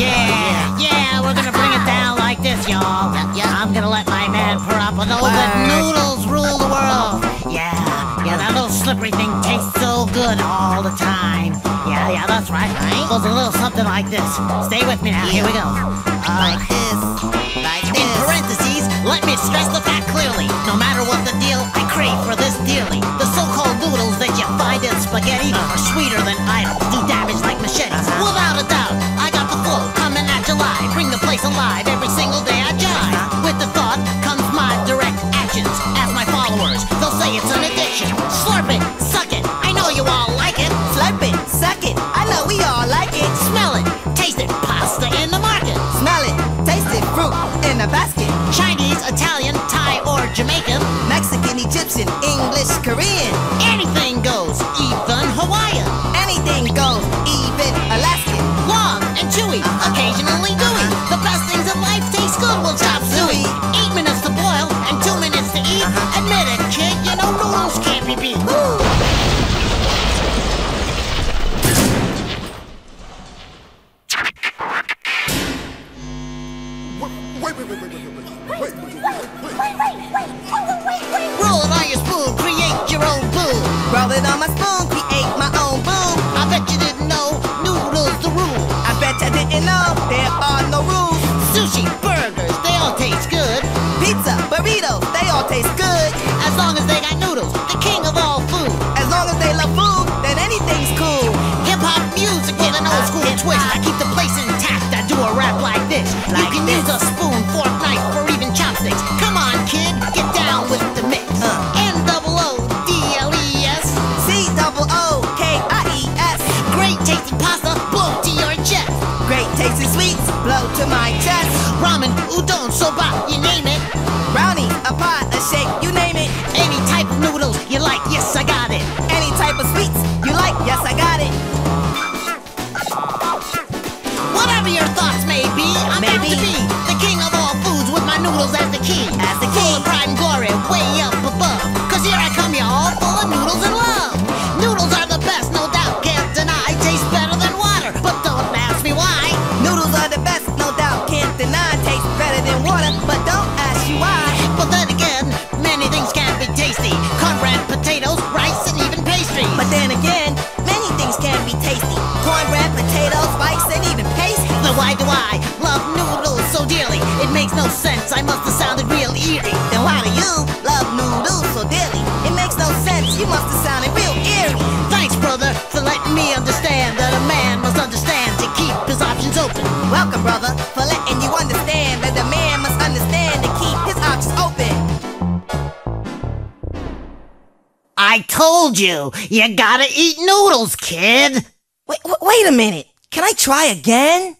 Yeah, yeah, we're gonna bring it down like this, y'all. I'm gonna let my man PaRappa know that noodles rule the world. Yeah, yeah, that little slippery thing tastes so good all the time. Yeah, yeah, that's right. It goes a little something like this. Stay with me now. Here we go. Uh, Slurp it, suck it. I know you all like it. Slurp it, suck it. I know we all like it. Smell it, taste it. Pasta in the market. Smell it, taste it. Fruit in a basket. Chinese, Italian, Thai, or Jamaican. Mexican, Egyptian, English, Korean. Anything goes, even Hawaiian. Anything goes, even Alaskan. Long and chewy, occasionally gooey. The best things Wait, wait, on your spoon, create your own boom. Roll it on my spoon, create my own boom. I bet you didn't know noodles the rule. I bet you didn't know there are no rules. Sushi, burgers, they all taste good. Pizza, burritos, they all taste good. As long as they got noodles, the king of all food. As long as they love food, then anything's cool. Hip hop music with an old school twist. I keep Come on, kid, get down with the mix. Uh. N double O D L E S. C double O K I E S. Great tasting pasta, blow to your chest. Great tasting sweets, blow to my chest. Ramen, udon, soba, you name it. So dearly? It makes no sense, you must have sounded real eerie. Thanks, brother, for letting me understand that a man must understand to keep his options open. Welcome, brother, for letting you understand that the man must understand to keep his options open. I told you, you gotta eat noodles, kid. Wait, wait a minute. Can I try again?